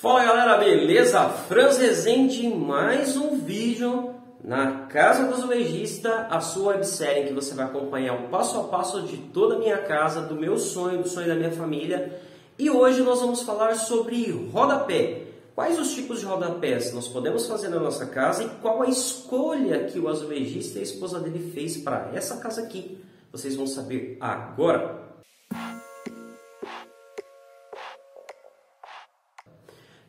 Fala galera, beleza? Franz Rezende, mais um vídeo na Casa do Azulejista, a sua websérie em que você vai acompanhar o passo a passo de toda a minha casa, do meu sonho, do sonho da minha família. E hoje nós vamos falar sobre rodapé. Quais os tipos de rodapés nós podemos fazer na nossa casa e qual a escolha que o azulejista e a esposa dele fez para essa casa aqui. Vocês vão saber agora.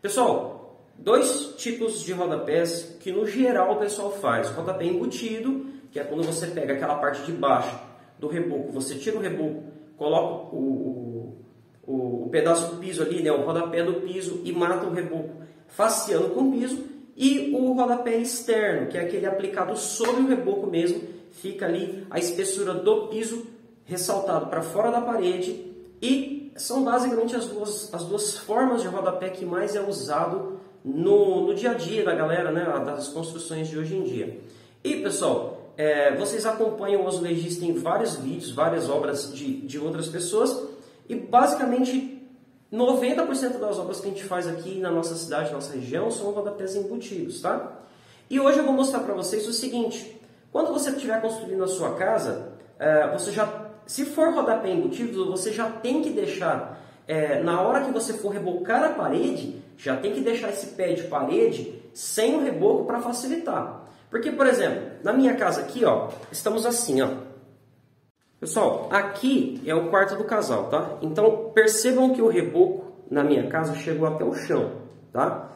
Pessoal, dois tipos de rodapés que no geral o pessoal faz. Rodapé embutido, que é quando você pega aquela parte de baixo do reboco, você tira o reboco, coloca o, o, o pedaço do piso ali, né, o rodapé do piso e mata o reboco faceando com o piso. E o rodapé externo, que é aquele aplicado sobre o reboco mesmo, fica ali a espessura do piso ressaltado para fora da parede e são basicamente as duas, as duas formas de rodapé que mais é usado no, no dia a dia da galera, né, das construções de hoje em dia. E pessoal, é, vocês acompanham o azulejista em vários vídeos, várias obras de, de outras pessoas e basicamente 90% das obras que a gente faz aqui na nossa cidade, na nossa região, são rodapés embutidos, tá? E hoje eu vou mostrar para vocês o seguinte, quando você estiver construindo a sua casa, é, você já se for rodapé embutido, você já tem que deixar, é, na hora que você for rebocar a parede, já tem que deixar esse pé de parede sem o reboco para facilitar. Porque, por exemplo, na minha casa aqui, ó, estamos assim, ó. Pessoal, aqui é o quarto do casal, tá? Então, percebam que o reboco na minha casa chegou até o chão, tá?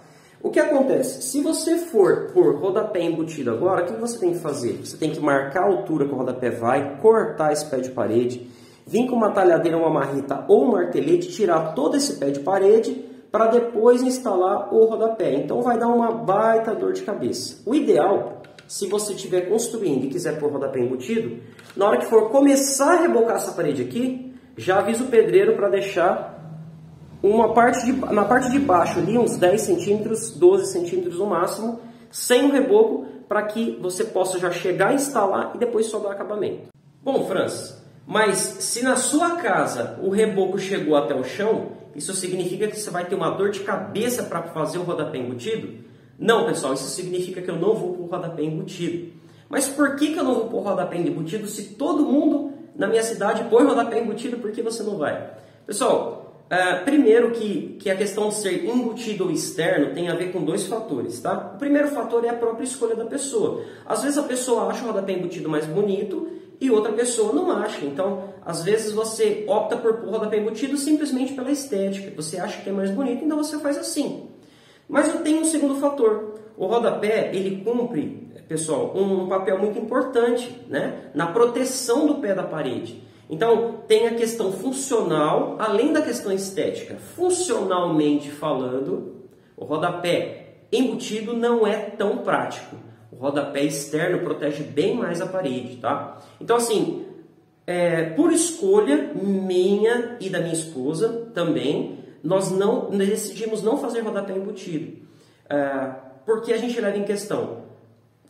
O que acontece? Se você for por rodapé embutido agora, o que você tem que fazer? Você tem que marcar a altura que o rodapé vai, cortar esse pé de parede, vir com uma talhadeira, uma marreta ou um martelete, tirar todo esse pé de parede para depois instalar o rodapé. Então vai dar uma baita dor de cabeça. O ideal, se você estiver construindo e quiser pôr rodapé embutido, na hora que for começar a rebocar essa parede aqui, já avisa o pedreiro para deixar uma parte de, na parte de baixo ali, uns 10 centímetros, 12 centímetros no máximo, sem o reboco, para que você possa já chegar a instalar e depois só dar acabamento. Bom, Franz, mas se na sua casa o reboco chegou até o chão, isso significa que você vai ter uma dor de cabeça para fazer o rodapé embutido? Não, pessoal, isso significa que eu não vou pôr o rodapé embutido. Mas por que, que eu não vou pôr o rodapé embutido se todo mundo na minha cidade põe rodapé embutido, por que você não vai? Pessoal, Uh, primeiro que, que a questão de ser embutido ou externo tem a ver com dois fatores, tá? O primeiro fator é a própria escolha da pessoa. Às vezes a pessoa acha o rodapé embutido mais bonito e outra pessoa não acha. Então, às vezes você opta por pôr rodapé embutido simplesmente pela estética. Você acha que é mais bonito, então você faz assim. Mas eu tenho um segundo fator. O rodapé, ele cumpre, pessoal, um papel muito importante né? na proteção do pé da parede. Então, tem a questão funcional, além da questão estética. Funcionalmente falando, o rodapé embutido não é tão prático. O rodapé externo protege bem mais a parede, tá? Então, assim, é, por escolha minha e da minha esposa também, nós não decidimos não fazer rodapé embutido. É, porque a gente leva em questão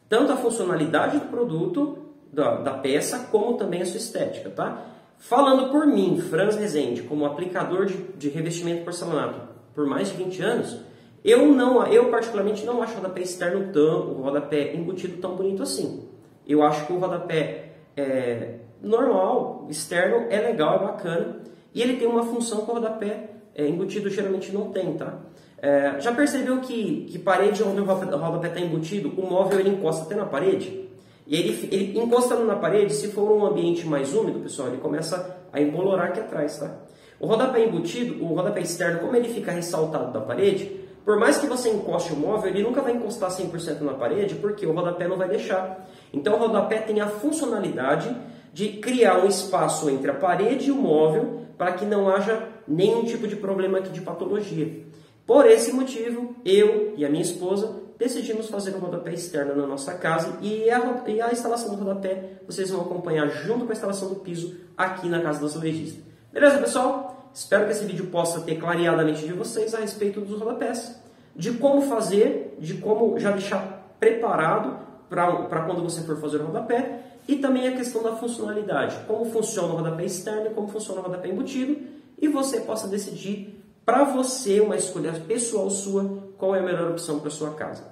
tanto a funcionalidade do produto da, da peça, como também a sua estética, tá? Falando por mim, Franz Rezende, como aplicador de, de revestimento porcelanato por mais de 20 anos, eu não, eu particularmente não acho o rodapé externo tão, o rodapé embutido tão bonito assim. Eu acho que o rodapé é, normal, externo, é legal, é bacana, e ele tem uma função que o rodapé é, embutido geralmente não tem, tá? É, já percebeu que, que parede onde o rodapé está embutido, o móvel ele encosta até na parede? E ele, ele encostando na parede, se for um ambiente mais úmido, pessoal, ele começa a embolorar aqui atrás, tá? O rodapé embutido, o rodapé externo, como ele fica ressaltado da parede, por mais que você encoste o móvel, ele nunca vai encostar 100% na parede, porque o rodapé não vai deixar. Então o rodapé tem a funcionalidade de criar um espaço entre a parede e o móvel para que não haja nenhum tipo de problema aqui de patologia. Por esse motivo, eu e a minha esposa decidimos fazer o rodapé externo na nossa casa e a, e a instalação do rodapé vocês vão acompanhar junto com a instalação do piso aqui na casa do azulejista. Beleza, pessoal? Espero que esse vídeo possa ter clareado a mente de vocês a respeito dos rodapés, de como fazer, de como já deixar preparado para quando você for fazer o rodapé e também a questão da funcionalidade, como funciona o rodapé externo e como funciona o rodapé embutido e você possa decidir para você, uma escolha pessoal sua, qual é a melhor opção para sua casa.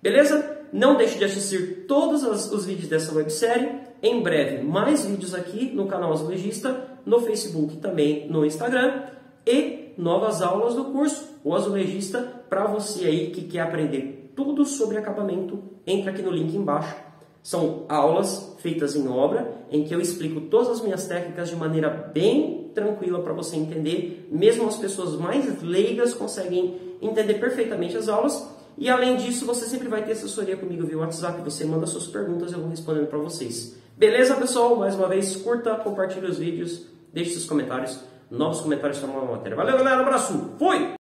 Beleza? Não deixe de assistir todos os vídeos dessa websérie. Em breve, mais vídeos aqui no canal Azulejista, no Facebook também no Instagram. E novas aulas do curso O Azulejista para você aí que quer aprender tudo sobre acabamento. Entra aqui no link embaixo. São aulas feitas em obra, em que eu explico todas as minhas técnicas de maneira bem tranquila para você entender. Mesmo as pessoas mais leigas conseguem entender perfeitamente as aulas e além disso, você sempre vai ter assessoria comigo via WhatsApp. Você manda suas perguntas, eu vou respondendo para vocês. Beleza, pessoal? Mais uma vez, curta, compartilhe os vídeos, deixe seus comentários. Novos comentários para uma matéria. Valeu, galera. Um abraço. Fui!